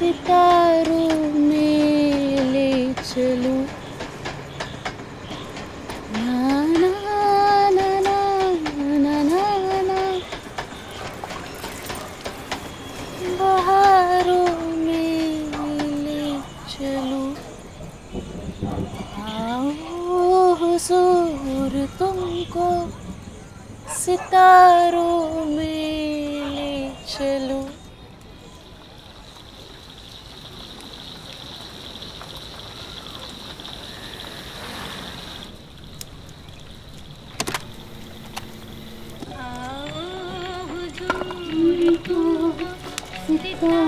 सितारों में ले चलूँ ना ना ना ना ना ना ना बहारों में ले चलूँ आओ हुजूर तुमको सितारों में ले चलूँ सितारों में ले चलो झूम जाए ऐसे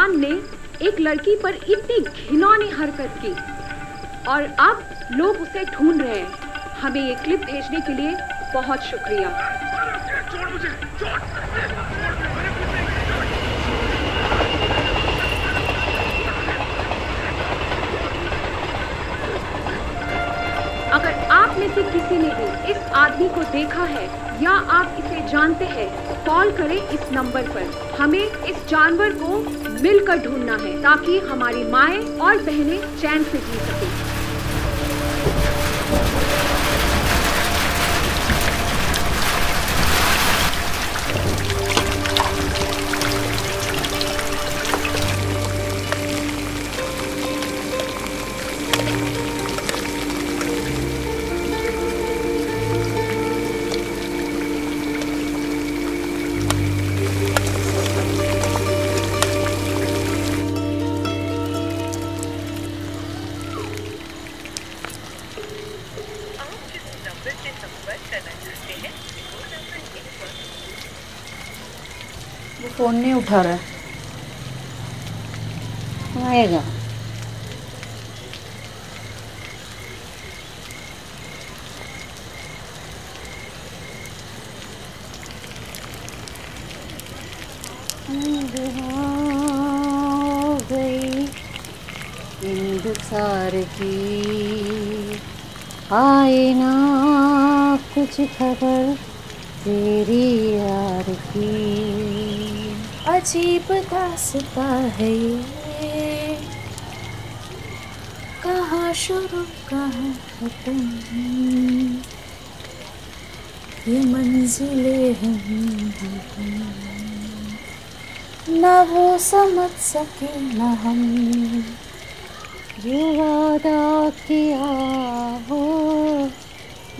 इंसान ने एक लड़की पर इतनी घिनौनी हरकत की और अब लोग उसे ढूंढ रहे हैं। हमें ये क्लिप भेजने के लिए बहुत शुक्रिया। अगर आप में से किसी ने भी इस आदमी को देखा है या आप इसे जानते हैं, कॉल करें इस नंबर पर। हमें इस जानवर को मिलकर ढूंढना है ताकि हमारी माए और बहनें चैन से जी सकें। वो फ़ोन नहीं उठा रहा है। आएगा। हो की आए ना, कुछ खबर तेरी यार की। अजीब दासता है ये। कहाँ शुरू, कहाँ खत्म ये मंजिलें हैं। न वो समझ सके, न हम। जो वादा किया हो,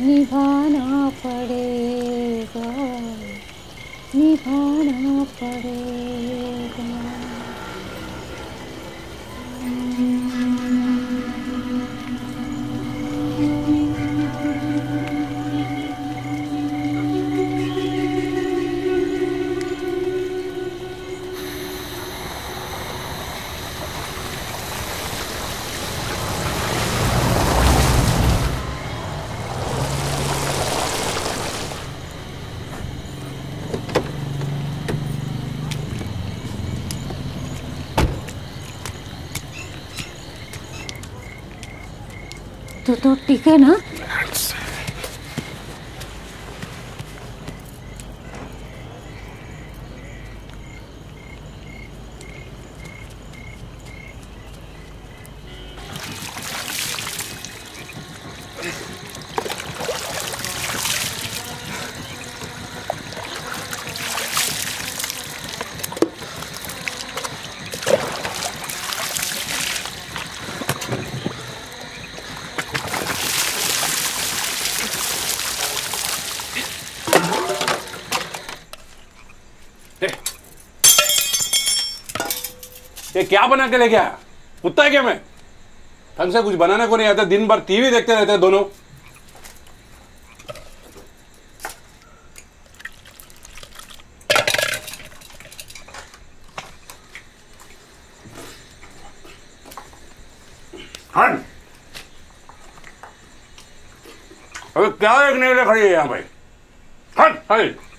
निभाना पड़ेगा। निभाना पड़ेगा तो ठीक है ना? ये क्या बना के लेके आया? कुत्ता है क्या मैं? ढंग से कुछ बनाने को नहीं आता दिन भर टीवी देखते रहते हैं दोनों। अबे क्या देखने के लिए खड़ी है यहाँ भाई हट हट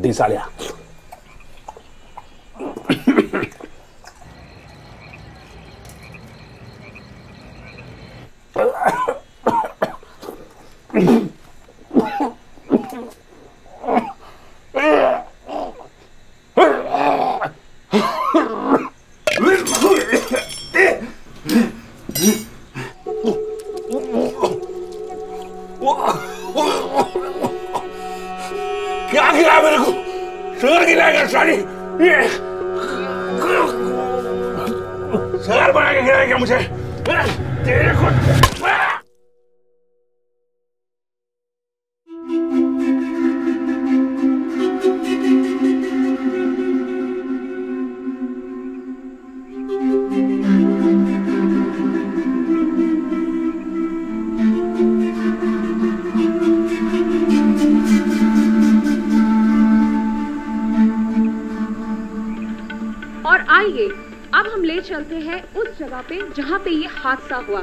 对啥了 शहर बना के खिलाएगा मुझे? तेरे को आइए, अब हम ले चलते हैं उस जगह पे जहाँ पे ये हादसा हुआ।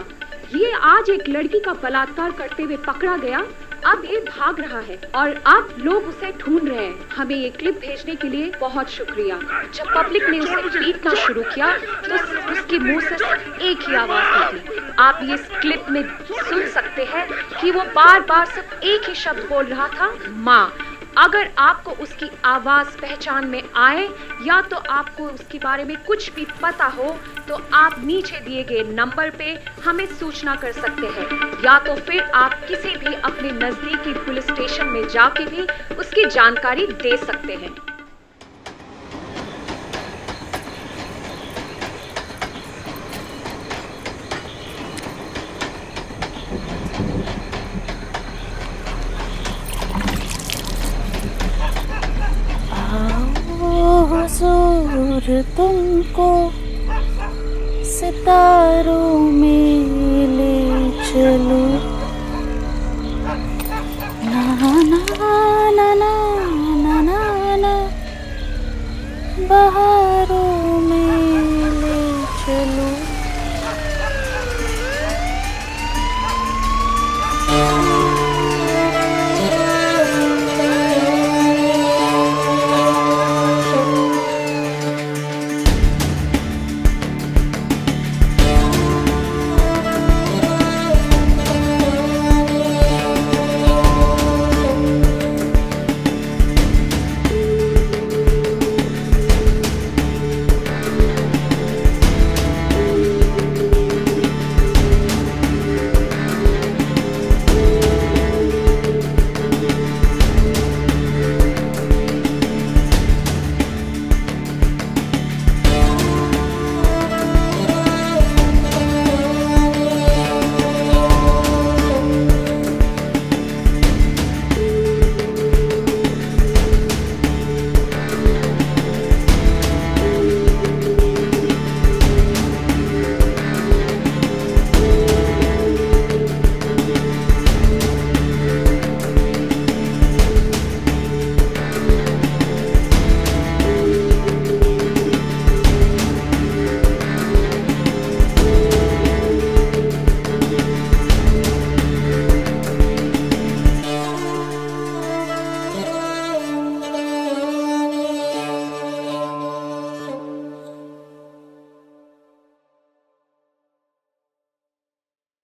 ये आज एक लड़की का बलात्कार करते हुए पकड़ा गया, अब ये भाग रहा है और अब लोग उसे ढूंढ रहे हैं। हमें ये क्लिप भेजने के लिए बहुत शुक्रिया। जब पब्लिक ने उसे पीटना शुरू किया तो उसके मुँह से एक ही आवाज़ निकली। आप ये क्लिप में सुन सकते हैं कि वो बार बार सिर्फ़ एक ही शब्द बोल रहा था, माँ। अगर आपको उसकी आवाज़ पहचान में आए, या तो आपको उसके बारे में कुछ भी पता हो तो आप नीचे दिए गए नंबर पे हमें सूचना कर सकते हैं। या तो फिर आप किसी भी अपने नजदीकी पुलिस स्टेशन में जाके भी उसकी जानकारी दे सकते हैं आओ हुजूर तुमको सितारों में ले चलो।